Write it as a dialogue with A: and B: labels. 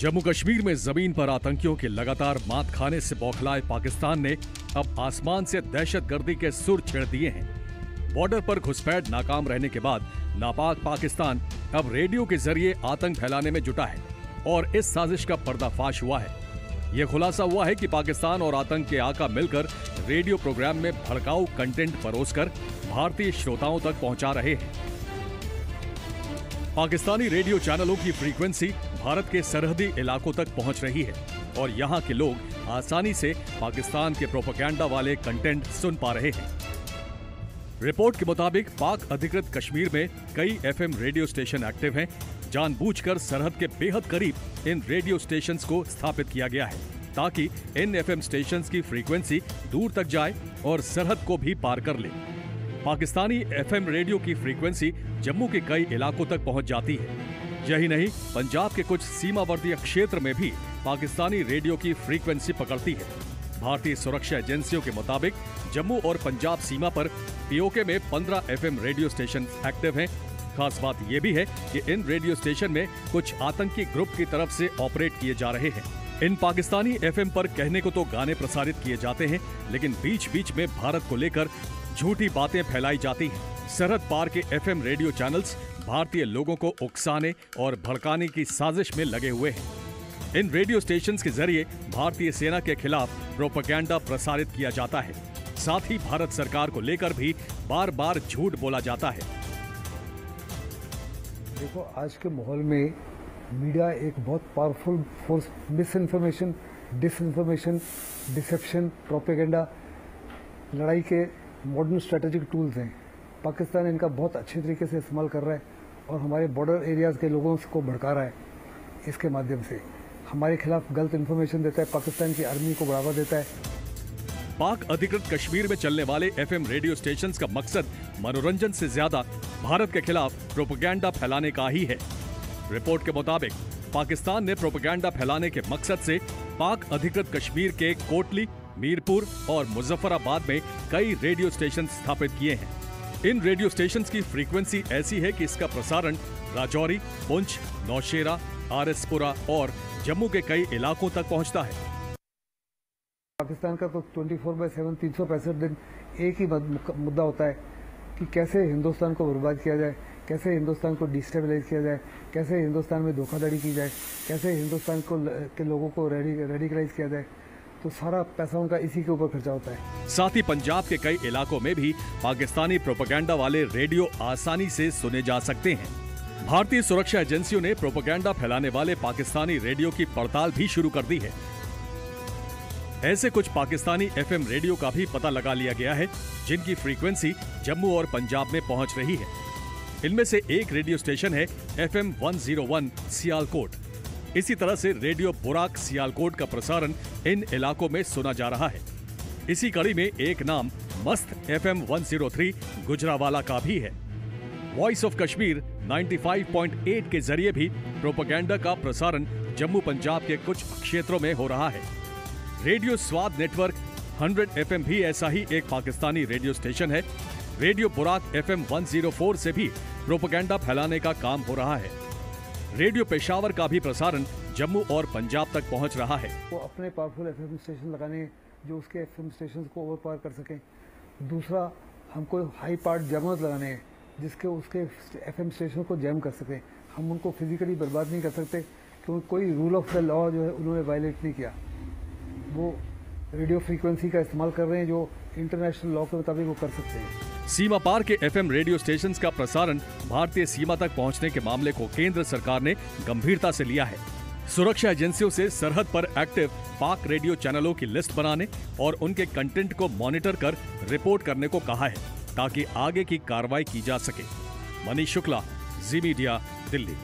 A: जम्मू कश्मीर में ज़मीन पर आतंकियों के लगातार मात खाने से बौखलाए पाकिस्तान ने अब आसमान से दहशतगर्दी के सुर छेड़ दिए हैं। बॉर्डर पर घुसपैठ, नाकाम रहने के बाद नापाक पाकिस्तान अब रेडियो के ज़रिए आतंक फैलाने में जुटा है और इस साजिश का पर्दाफाश हुआ है। यह खुलासा हुआ है कि पाकिस्तान और आतंक के आका मिलकर रेडियो प्रोग्राम में भड़काऊ कंटेंट परोसकर भारतीय श्रोताओं तक पहुँचा रहे हैं। पाकिस्तानी रेडियो चैनलों की फ्रीक्वेंसी भारत के सरहदी इलाकों तक पहुँच रही है और यहाँ के लोग आसानी से पाकिस्तान के प्रोपोगंडा वाले कंटेंट सुन पा रहे हैं। रिपोर्ट के मुताबिक पाक अधिकृत कश्मीर में कई एफएम रेडियो स्टेशन एक्टिव हैं, जानबूझकर सरहद के बेहद करीब इन रेडियो स्टेशन को स्थापित किया गया है, ताकि इन एफएम स्टेशंस की फ्रीक्वेंसी दूर तक जाए और सरहद को भी पार कर ले। पाकिस्तानी एफएम रेडियो की फ्रीक्वेंसी जम्मू के कई इलाकों तक पहुँच जाती है। यही नहीं, पंजाब के कुछ सीमावर्ती क्षेत्र में भी पाकिस्तानी रेडियो की फ्रीक्वेंसी पकड़ती है। भारतीय सुरक्षा एजेंसियों के मुताबिक, जम्मू और पंजाब सीमा पर पीओके में 15 एफएम रेडियो स्टेशन एक्टिव हैं। खास बात यह भी है कि इन रेडियो स्टेशन में कुछ आतंकी ग्रुप की तरफ़ से ऑपरेट किए जा रहे हैं। इन पाकिस्तानी एफएम पर कहने को तो गाने प्रसारित किए जाते हैं, लेकिन बीच बीच में भारत को लेकर झूठी बातें फैलाई जाती हैं। सरहद पार के एफएम रेडियो चैनल्स भारतीय लोगों को उकसाने और भड़काने की साजिश में लगे हुए हैं। इन रेडियो स्टेशन के ज़रिए भारतीय सेना के खिलाफ प्रोपगैंडा प्रसारित किया जाता है। साथ ही भारत सरकार को लेकर भी बार बार झूठ बोला जाता है।
B: देखो, आज के माहौल में मीडिया एक बहुत powerful force misinformation disinformation deception propaganda लड़ाई के मॉडर्न स्ट्रेटेजिक टूल्स हैं। पाकिस्तान इनका बहुत अच्छे तरीके से इस्तेमाल कर रहा है और हमारे बॉर्डर एरियाज़ के लोगों को भड़का रहा है इसके माध्यम से। हमारे खिलाफ गलत इन्फॉर्मेशन देता है, पाकिस्तान की आर्मी को बढ़ावा देता है।
A: पाक अधिकृत कश्मीर में चलने वाले एफएम रेडियो स्टेशन का मकसद मनोरंजन से ज़्यादा भारत के खिलाफ प्रोपोगंडा फैलाने का ही है। रिपोर्ट के मुताबिक, पाकिस्तान ने प्रोपोगंडा फैलाने के मकसद से पाक अधिकृत कश्मीर के कोटली मीरपुर और मुजफ्फराबाद में कई रेडियो स्टेशन स्थापित किए हैं। इन रेडियो स्टेशन की फ्रीक्वेंसी ऐसी है कि इसका प्रसारण राजौरी, पुंछ, नौशेरा आरएसपुरा और जम्मू के कई इलाकों तक पहुँचता है।
B: पाकिस्तान का तो 24 फोर बाई सेवन, तीन दिन एक ही मुद्दा होता है कि कैसे हिंदुस्तान को बर्बाद किया जाए, कैसे हिंदुस्तान को डिस्टेबलाइज किया जाए, कैसे हिंदुस्तान में धोखाधड़ी की जाए, कैसे हिंदुस्तान को के लोगों को रेडिकलाइज किया जाए। तो सारा पैसा उनका इसी के ऊपर खर्चा होता है।
A: साथ ही पंजाब के कई इलाकों में भी पाकिस्तानी प्रोपोगंडा वाले रेडियो आसानी से सुने जा सकते हैं। भारतीय सुरक्षा एजेंसियों ने प्रोपोगंडा फैलाने वाले पाकिस्तानी रेडियो की पड़ताल भी शुरू कर दी है। ऐसे कुछ पाकिस्तानी एफएम रेडियो का भी पता लगा लिया गया है, जिनकी फ्रीक्वेंसी जम्मू और पंजाब में पहुँच रही है। इनमें से एक रेडियो स्टेशन है एफएम 101 सियालकोट। इसी तरह से रेडियो बुराक सियालकोट का प्रसारण इन इलाकों में सुना जा रहा है। इसी कड़ी में एक नाम Mast F M one zero three Gujranwala का भी है। वॉइस ऑफ़ कश्मीर 95.8 के ज़रिए भी प्रोपोगंडा का प्रसारण जम्मू पंजाब के कुछ क्षेत्रों में हो रहा है। रेडियो स्वाद नेटवर्क 100 एफएम भी ऐसा ही एक पाकिस्तानी रेडियो स्टेशन है। रेडियो बुराक एफएम 104 से भी प्रोपोगंडा फैलाने का काम हो रहा है। रेडियो पेशावर का भी प्रसारण जम्मू और पंजाब तक पहुँच रहा है।
B: वो अपने पावरफुल एफएम स्टेशन लगाने, जो उसके एफ़ स्टेशन को ओवर पार कर सकें। दूसरा, हमको हाई पार्ट जमत लगाने हैं, जिसके उसके एफएम स्टेशन को जैम कर सकें। हम उनको फिजिकली बर्बाद नहीं कर सकते, क्योंकि कोई रूल ऑफ़ द लॉ जो है, उन्होंने वायलेट नहीं किया। वो रेडियो फ्रीक्वेंसी का इस्तेमाल कर रहे हैं, जो इंटरनेशनल लॉ के मुताबिक वो कर सकते हैं।
A: सीमा पार के एफएम रेडियो स्टेशन का प्रसारण भारतीय सीमा तक पहुँचने के मामले को केंद्र सरकार ने गंभीरता से लिया है। सुरक्षा एजेंसियों से सरहद पर एक्टिव पाक रेडियो चैनलों की लिस्ट बनाने और उनके कंटेंट को मॉनिटर कर रिपोर्ट करने को कहा है, ताकि आगे की कार्रवाई की जा सके। मनीष शुक्ला, जी मीडिया, दिल्ली।